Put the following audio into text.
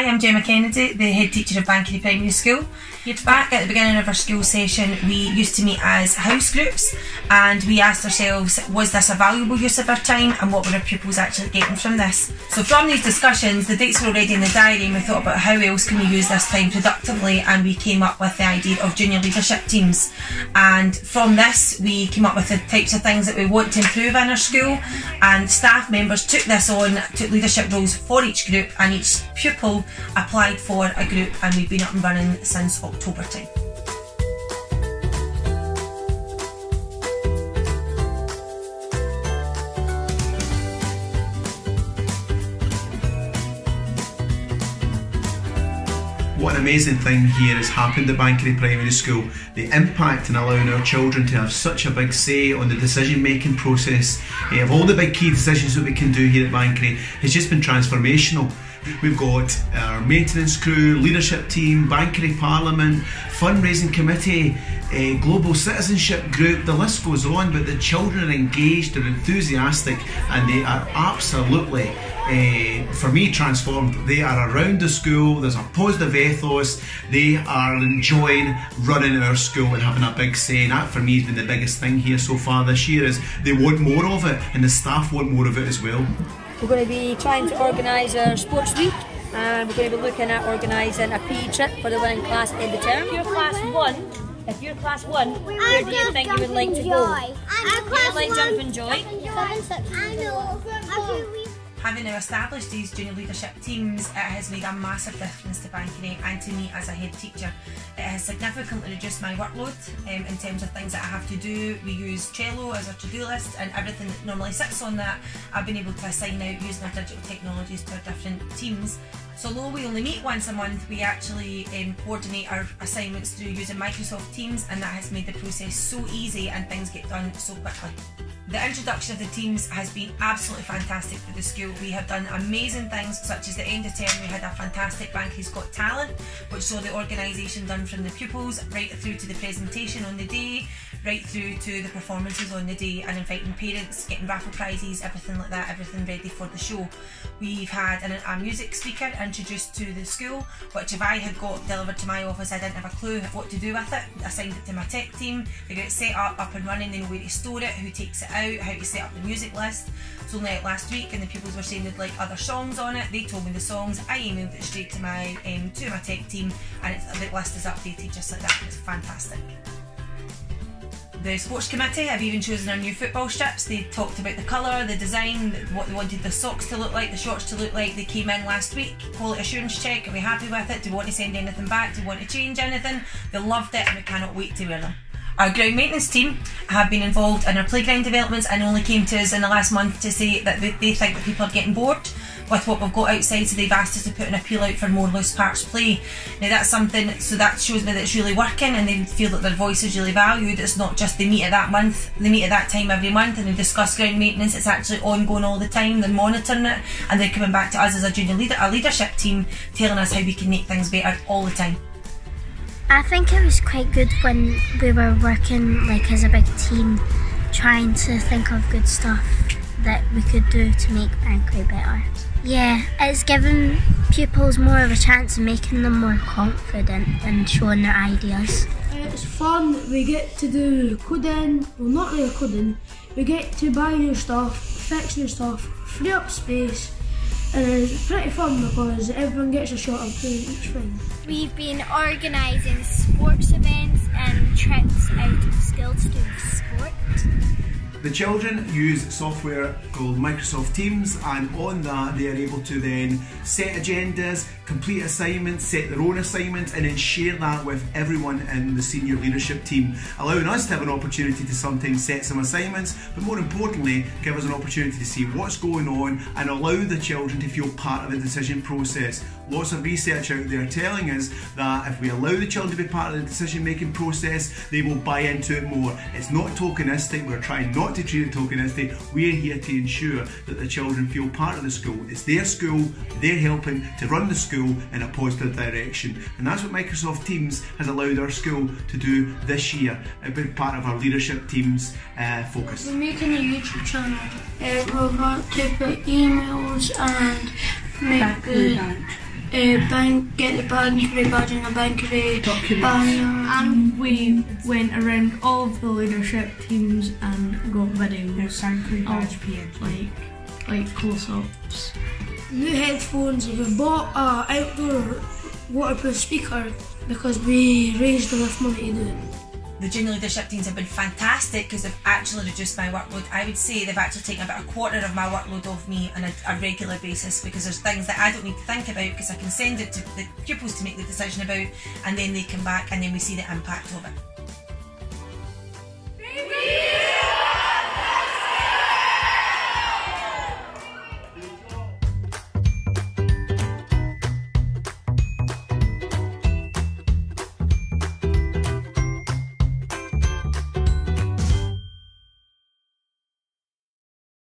Gemma Kennedy, the head teacher of Banchory Primary School. Back at the beginning of our school session, we used to meet as house groups and we asked ourselves, was this a valuable use of our time and what were our pupils actually getting from this? So from these discussions, the dates were already in the diary and we thought about how else can we use this time productively and we came up with the idea of junior leadership teams. And from this, we came up with the types of things that we want to improve in our school and staff members took this on, took leadership roles for each group and each pupil applied for a group and we've been up and running since October time. What an amazing thing here has happened at Banchory Primary School. The impact in allowing our children to have such a big say on the decision making process eh, of all the big key decisions that we can do here at Banchory has just been transformational. We've got our maintenance crew, leadership team, Banchory Parliament, fundraising committee, a global citizenship group, the list goes on, but the children are engaged, they're enthusiastic, and they are absolutely, uh, for me, transformed. They are around the school, there's a positive ethos, they are enjoying running our school and having a big say. And that for me has been the biggest thing here so far this year is they want more of it and the staff want more of it as well. We're going to be trying to organise our sports week and we're going to be looking at organising a PE trip for the winning class in the term. If you're class one, if you're class one, where do you think you would like to go? I'm You would like jump and joy? I know. Having now established these junior leadership teams, it has made a massive difference to Banchory and to me as a head teacher. It has significantly reduced my workload um, in terms of things that I have to do. We use Trello as our to-do list and everything that normally sits on that, I've been able to assign out using our digital technologies to our different teams. So although we only meet once a month, we actually um, coordinate our assignments through using Microsoft Teams and that has made the process so easy and things get done so quickly. The introduction of the teams has been absolutely fantastic for the school. We have done amazing things, such as the end of term, we had a fantastic Banchory's Got Talent, which saw the organisation done from the pupils right through to the presentation on the day, right through to the performances on the day, and inviting parents, getting raffle prizes, everything like that, everything ready for the show. We've had an, a music speaker introduced to the school, which if I had got delivered to my office, I didn't have a clue what to do with it. I signed it to my tech team, they get it set up, up and running, they know where to store it, who takes it out, how to set up the music list. It's only out last week and the pupils were saying they'd like other songs on it. They told me the songs, I emailed it straight to my um, to my tech team and it's, the list is updated just like that. It's fantastic. The sports committee have even chosen our new football strips. They talked about the colour, the design, what they wanted the socks to look like, the shorts to look like. They came in last week, quality assurance check. Are we happy with it? Do we want to send anything back? Do we want to change anything? They loved it and we cannot wait to wear them. Our ground maintenance team have been involved in our playground developments and only came to us in the last month to say that they, they think that people are getting bored with what we've got outside, so they've asked us to put an appeal out for more loose parts play. Now that's something, so that shows me that it's really working and they feel that their voice is really valued. It's not just they meet at that month, they meet at that time every month and they discuss ground maintenance. It's actually ongoing all the time. They're monitoring it and they're coming back to us as a junior leader, a leadership team, telling us how we can make things better all the time. I think it was quite good when we were working like as a big team, trying to think of good stuff that we could do to make Banchory better. Yeah, it's given pupils more of a chance of making them more confident and showing their ideas. It's fun, we get to do coding, well not really coding, we get to buy new stuff, fix new stuff, free up space, and it's pretty fun because everyone gets a shot of doing each thing. We've been organising sports events and trips out of school to do sport. The children use software called Microsoft Teams, and on that, they are able to then set agendas, complete assignments, set their own assignments, and then share that with everyone in the senior leadership team, allowing us to have an opportunity to sometimes set some assignments, but more importantly, give us an opportunity to see what's going on and allow the children to feel part of the decision process. Lots of research out there telling us that if we allow the children to be part of the decision making process, they will buy into it more. It's not tokenistic, we're trying not to treat it tokenistic. We're here to ensure that the children feel part of the school. It's their school, they're helping to run the school in a positive direction. And that's what Microsoft Teams has allowed our school to do this year, a big part of our leadership team's uh, focus. We're making a YouTube channel. Uh, we're going to put emails and make good bank, get the Banchory badge and the Banchory banner. And we went around all of the leadership teams and got videos of like like close-ups. New headphones. We've bought a outdoor waterproof speaker because we raised enough money to do it. The junior leadership teams have been fantastic because they've actually reduced my workload. I would say they've actually taken about a quarter of my workload off me on a, a regular basis because there's things that I don't need to think about because I can send it to the pupils to make the decision about and then they come back and then we see the impact of it.